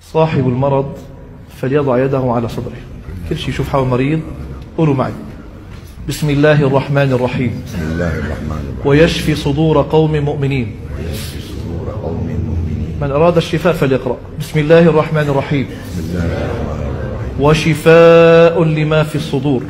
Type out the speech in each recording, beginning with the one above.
صاحب المرض فليضع يده على صدره. كل شيء يشوف حاله مريض قولوا معي. بسم الله الرحمن الرحيم. بسم الله الرحمن الرحيم. ويشفي صدور قوم مؤمنين. ويشفي صدور قوم مؤمنين. من أراد الشفاء فليقرأ. بسم الله الرحمن الرحيم. بسم الله الرحمن الرحيم. وشفاء لما في الصدور.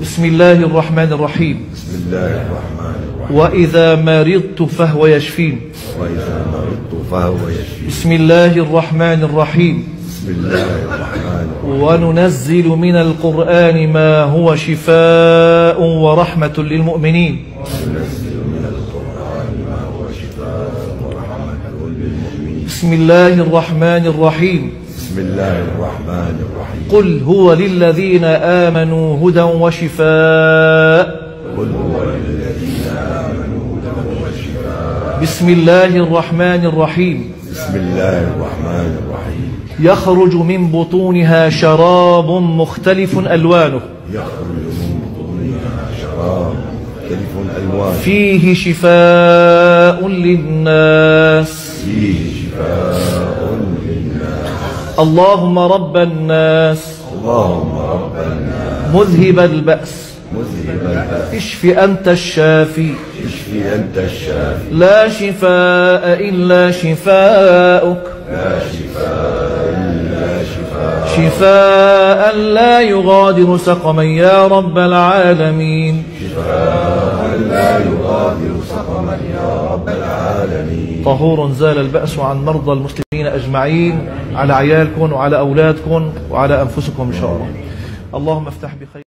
بسم الله الرحمن الرحيم. بسم الله الرحمن الرحيم. وإذا مرضت فهو يشفين. وإذا مرضت فهو يشفي بسم الله الرحمن الرحيم. بسم الله الرحمن الرحيم وننزل من القرآن ما هو شفاء ورحمة للمؤمنين. بسم الله الرحمن الرحيم. بسم الله الرحمن الرحيم. قل هو للذين آمنوا هدى وشفاء. قل هو للذين آمنوا بسم الله الرحمن الرحيم. بسم الله الرحمن الرحيم. يخرج من بطونها شراب مختلف ألوانه. يخرج من بطونها شراب مختلف ألوان فيه شفاء للناس. فيه شفاء للناس. اللهم رب الناس. اللهم رب الناس. مذهب البأس. اشف أنت الشافي. اشفي أنت الشافي. لا شفاء إلا شفاءك لا شفاء إلا شفاء شفاء لا يغادر سقما يا رب العالمين. لا يغادر سقما يا رب العالمين طهور زال البأس عن مرضى المسلمين أجمعين. على عيالكم وعلى أولادكم وعلى أنفسكم إن شاء الله. اللهم افتح بخير